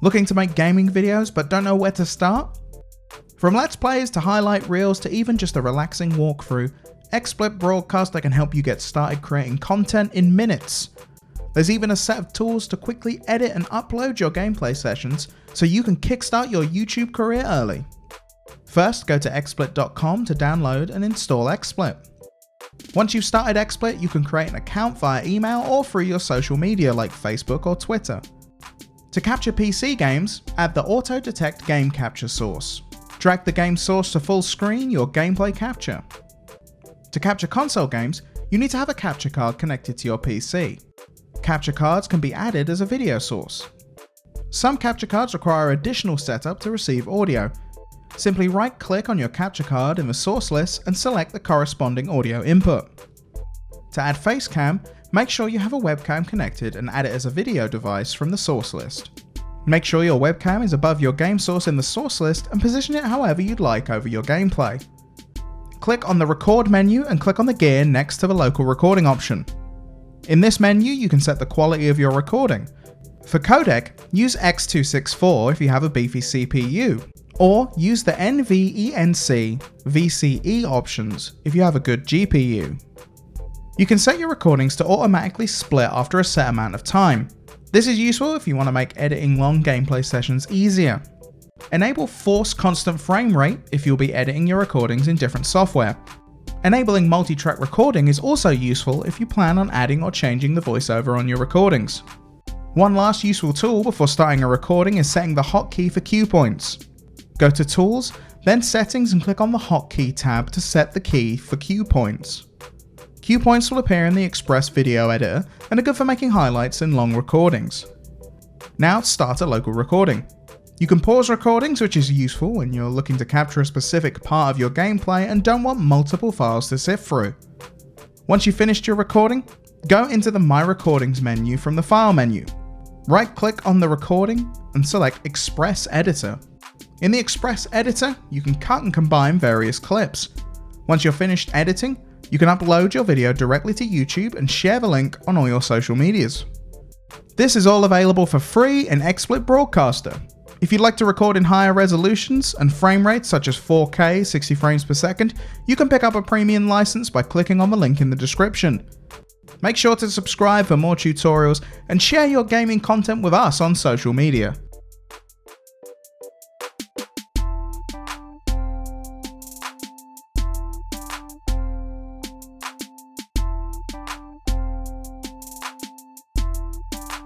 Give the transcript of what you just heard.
Looking to make gaming videos but don't know where to start? From Let's Plays to highlight reels to even just a relaxing walkthrough, XSplit Broadcaster can help you get started creating content in minutes. There's even a set of tools to quickly edit and upload your gameplay sessions so you can kickstart your YouTube career early. First, go to xsplit.com to download and install XSplit. Once you've started XSplit, you can create an account via email or through your social media like Facebook or Twitter. To capture PC games, add the Auto Detect Game Capture source. Drag the game source to full screen your gameplay capture. To capture console games, you need to have a capture card connected to your PC. Capture cards can be added as a video source. Some capture cards require additional setup to receive audio. Simply right click on your capture card in the source list and select the corresponding audio input. To add Facecam, make sure you have a webcam connected and add it as a video device from the source list. Make sure your webcam is above your game source in the source list and position it however you'd like over your gameplay. Click on the record menu and click on the gear next to the local recording option. In this menu, you can set the quality of your recording. For codec, use X264 if you have a beefy CPU, or use the NVENC VCE options if you have a good GPU. You can set your recordings to automatically split after a set amount of time. This is useful if you want to make editing long gameplay sessions easier. Enable force constant frame rate if you'll be editing your recordings in different software. Enabling multi-track recording is also useful if you plan on adding or changing the voiceover on your recordings. One last useful tool before starting a recording is setting the hotkey for cue points. Go to Tools, then Settings and click on the Hotkey tab to set the key for cue points. Cue points will appear in the Express Video Editor and are good for making highlights in long recordings. Now start a local recording. You can pause recordings, which is useful when you're looking to capture a specific part of your gameplay and don't want multiple files to sift through. Once you've finished your recording, go into the My Recordings menu from the File menu. Right click on the recording and select Express Editor. In the Express Editor, you can cut and combine various clips. Once you're finished editing, you can upload your video directly to YouTube and share the link on all your social medias. This is all available for free in XSplit Broadcaster. If you'd like to record in higher resolutions and frame rates such as 4K 60 frames per second, you can pick up a premium license by clicking on the link in the description. Make sure to subscribe for more tutorials and share your gaming content with us on social media.